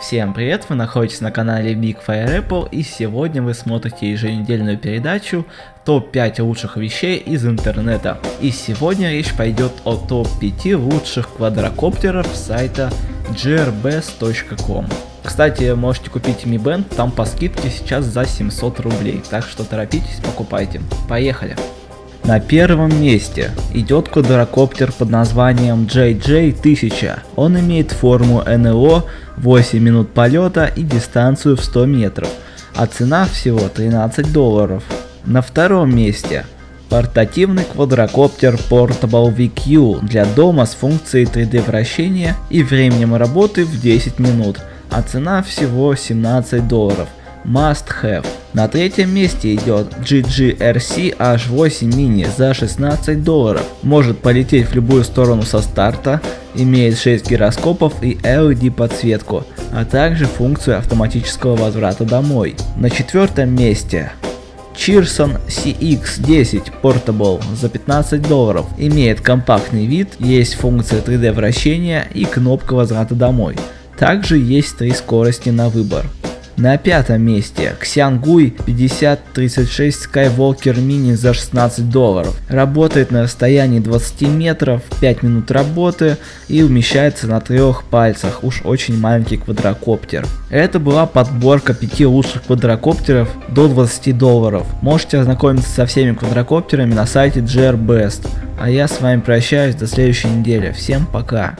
Всем привет, вы находитесь на канале Big Fire Apple и сегодня вы смотрите еженедельную передачу топ-5 лучших вещей из интернета. И сегодня речь пойдет о топ-5 лучших квадрокоптеров сайта grbest.com. Кстати, можете купить Mi Band, там по скидке сейчас за 700 рублей, так что торопитесь, покупайте. Поехали! На первом месте идет квадрокоптер под названием JJ1000. Он имеет форму НЛО, 8 минут полета и дистанцию в 100 метров, а цена всего 13 долларов. На втором месте портативный квадрокоптер Portable VQ для дома с функцией 3D вращения и временем работы в 10 минут, а цена всего 17 долларов must have. На третьем месте идет GGRC H8 Mini за 16 долларов. Может полететь в любую сторону со старта, имеет 6 гироскопов и LED подсветку, а также функцию автоматического возврата домой. На четвертом месте Cheerson CX10 Portable за 15 долларов. Имеет компактный вид, есть функция 3D вращения и кнопка возврата домой. Также есть три скорости на выбор. На пятом месте Xiangui 5036 Skywalker Mini за 16 долларов. Работает на расстоянии 20 метров, 5 минут работы и умещается на трех пальцах. Уж очень маленький квадрокоптер. Это была подборка 5 лучших квадрокоптеров до 20 долларов. Можете ознакомиться со всеми квадрокоптерами на сайте GRBest. А я с вами прощаюсь до следующей недели. Всем пока.